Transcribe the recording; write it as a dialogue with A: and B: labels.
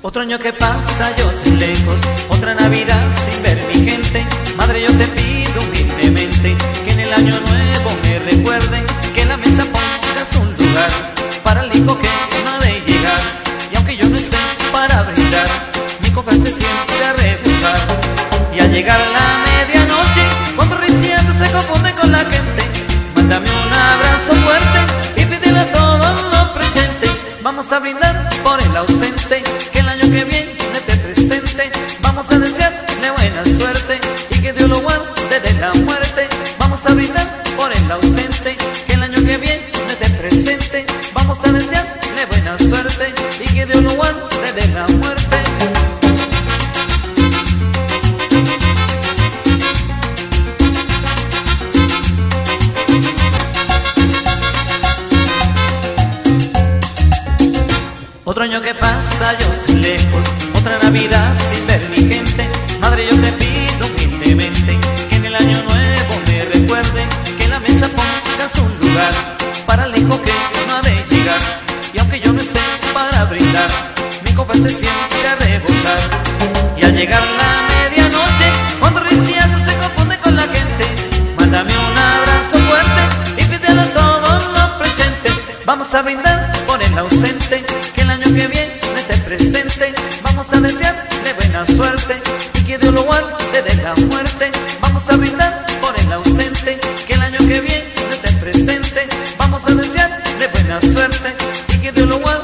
A: Otro año que pasa yo tan lejos, otra Navidad sin ver mi gente. Madre, yo te pido humildemente que en el año nuevo me recuerden que en la mesa pongas un lugar para el hijo que no de llegar. Y aunque yo no esté para brindar, mi copa esté siempre a rebusar. Y al llegar la medianoche, cuando reciendo se confunde con la gente, mándame un abrazo fuerte y pídele a todos los presentes. Vamos a brindar por el ausente que viene te presente. Vamos a desearle buena suerte y que Dios lo guarde de la muerte. Vamos a brindar por el ausente, que el año que viene te presente. Vamos a desearle buena suerte y que Dios lo guarde de la muerte. Otro año que pasa yo lejos, otra Navidad sin ver mi gente. Madre, yo te pido humildemente que en el año nuevo me recuerde que en la mesa pongas un lugar para el hijo que no ha de llegar. Y aunque yo no esté para brindar, mi copa esté siempre a rebosar. Y al llegar la medianoche, cuando recién se confunde con la gente, mándame un abrazo fuerte y pídele a todos los presentes. Vamos a brindar por el ausente guarde de la muerte. Vamos a brindar por el ausente, que el año que viene esté presente. Vamos a desearle buena suerte y que Dios lo guarde